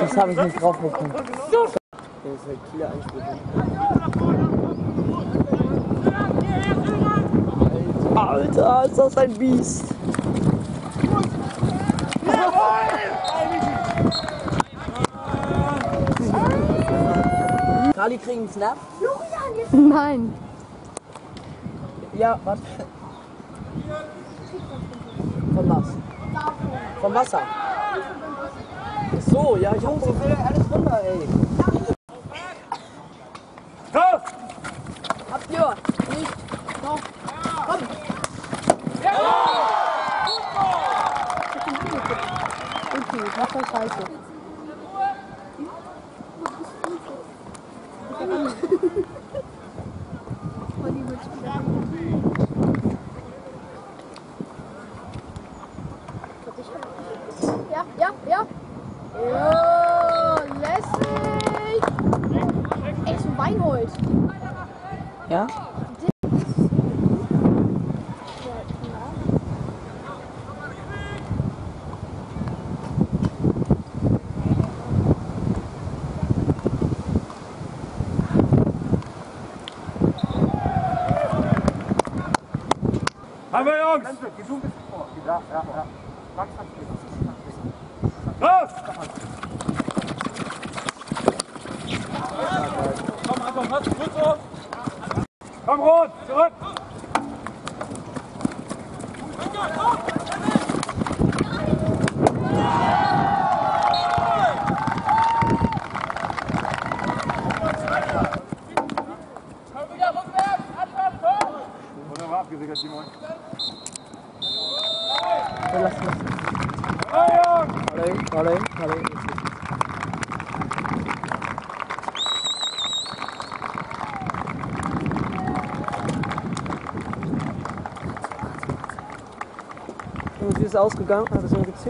Das habe ich nicht drauf bekommen. Das ist halt Kieler Alter, ist das ein Biest. Kali kriegen einen Snap? Nein. Ja, warte. Von was? Vom Wasser. Ach so, ja, ich hab so viel alles runter, ey. Habt ihr? Nicht? Doch. Komm. Okay, was war scheiße? Ja, ja, ja. Ja, Ja? Haben wir Jungs! Ja, ja, ja. Los! Komm, Anton, Match gut auf. Komm rot, Allez, allez, allez. Warte. Und wie ist es ausgegangen? Hat es nur gezählt?